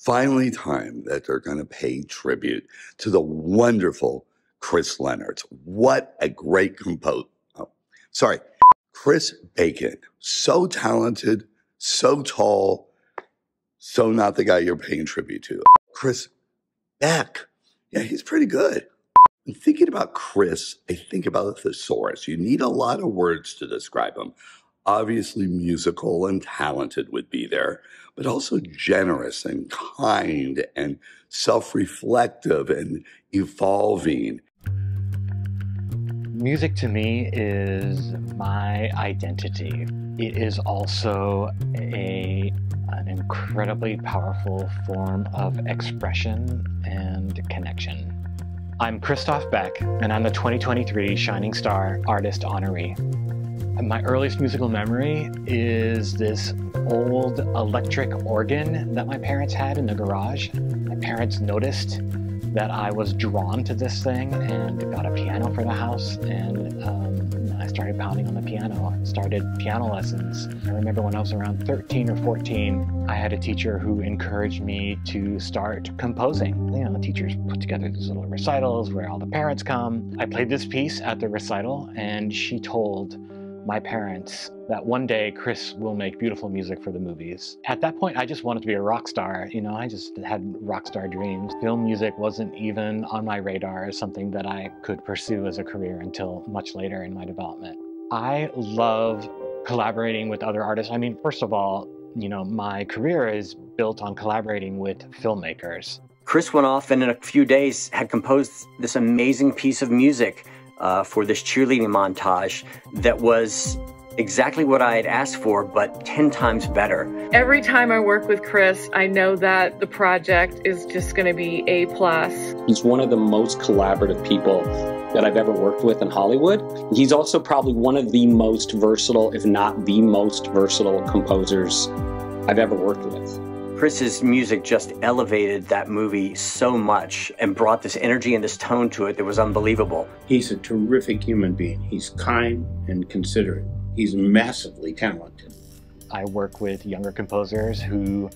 finally time that they're going to pay tribute to the wonderful Chris Leonard. What a great composer. Oh, sorry, Chris Bacon. So talented, so tall, so not the guy you're paying tribute to. Chris Beck. Yeah, he's pretty good. And thinking about Chris, I think about a thesaurus. You need a lot of words to describe him. Obviously, musical and talented would be there, but also generous and kind and self reflective and evolving. Music to me is my identity. It is also a an incredibly powerful form of expression and connection. I'm Christophe Beck, and I'm the 2023 Shining Star Artist Honoree. My earliest musical memory is this old electric organ that my parents had in the garage. My parents noticed that I was drawn to this thing and got a piano for the house and um, I started pounding on the piano, and started piano lessons. I remember when I was around 13 or 14, I had a teacher who encouraged me to start composing. You know, the teachers put together these little recitals where all the parents come. I played this piece at the recital and she told my parents that one day Chris will make beautiful music for the movies. At that point, I just wanted to be a rock star. You know, I just had rock star dreams. Film music wasn't even on my radar as something that I could pursue as a career until much later in my development. I love collaborating with other artists. I mean, first of all, you know, my career is built on collaborating with filmmakers. Chris went off and in a few days had composed this amazing piece of music uh, for this cheerleading montage that was exactly what I had asked for, but 10 times better. Every time I work with Chris, I know that the project is just going to be A plus. He's one of the most collaborative people that I've ever worked with in Hollywood. He's also probably one of the most versatile, if not the most versatile composers I've ever worked with. Chris's music just elevated that movie so much and brought this energy and this tone to it that was unbelievable. He's a terrific human being. He's kind and considerate. He's massively talented. I work with younger composers who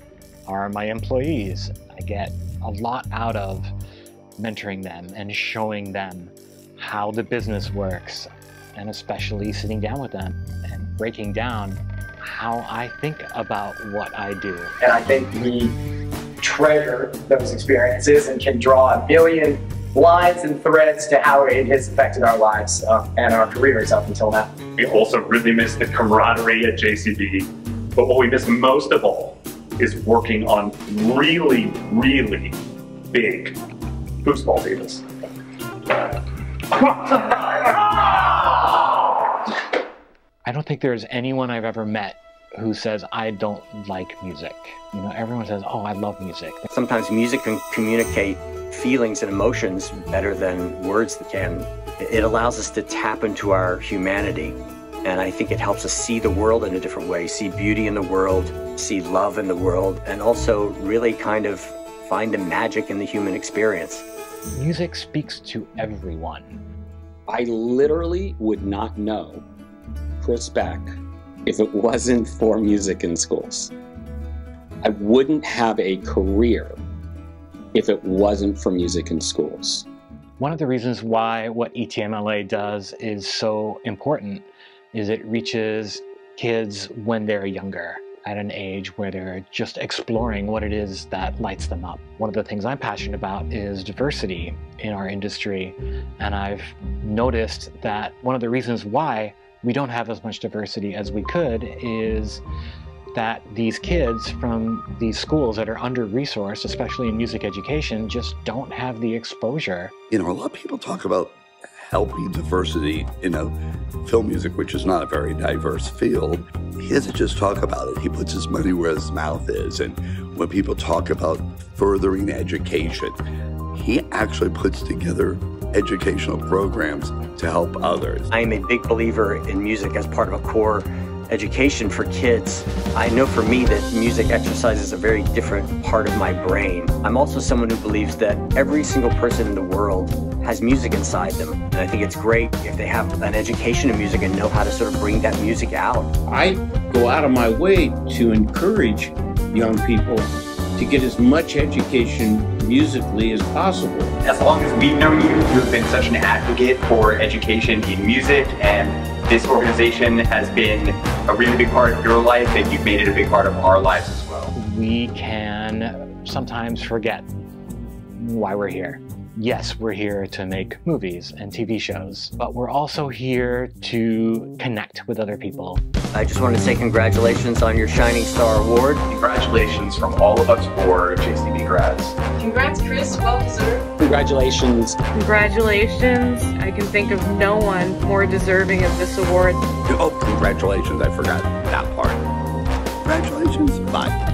are my employees. I get a lot out of mentoring them and showing them how the business works, and especially sitting down with them and breaking down how I think about what I do. And I think we treasure those experiences and can draw a million lines and threads to how it has affected our lives uh, and our careers up until now. We also really miss the camaraderie at JCB, but what we miss most of all is working on really, really big foosball tables. I don't think there's anyone I've ever met who says, I don't like music. You know, everyone says, oh, I love music. Sometimes music can communicate feelings and emotions better than words can. It allows us to tap into our humanity. And I think it helps us see the world in a different way, see beauty in the world, see love in the world, and also really kind of find the magic in the human experience. Music speaks to everyone. I literally would not know Chris Beck if it wasn't for music in schools. I wouldn't have a career if it wasn't for music in schools. One of the reasons why what ETMLA does is so important is it reaches kids when they're younger at an age where they're just exploring what it is that lights them up. One of the things I'm passionate about is diversity in our industry. And I've noticed that one of the reasons why we don't have as much diversity as we could is that these kids from these schools that are under resourced, especially in music education, just don't have the exposure. You know, a lot of people talk about helping diversity in know, film music, which is not a very diverse field. He doesn't just talk about it, he puts his money where his mouth is. And when people talk about furthering education, he actually puts together educational programs to help others. I am a big believer in music as part of a core education for kids. I know for me that music exercises a very different part of my brain. I'm also someone who believes that every single person in the world has music inside them. And I think it's great if they have an education in music and know how to sort of bring that music out. I go out of my way to encourage young people to get as much education musically as possible. As long as we've known you, you've been such an advocate for education in music, and this organization has been a really big part of your life, and you've made it a big part of our lives as well. We can sometimes forget why we're here. Yes, we're here to make movies and TV shows, but we're also here to connect with other people. I just wanted to say congratulations on your Shining Star Award. Congratulations from all of us for JCB grads. Congrats, Chris. Well deserved. Congratulations. Congratulations. I can think of no one more deserving of this award. Oh, congratulations. I forgot that part. Congratulations. Bye.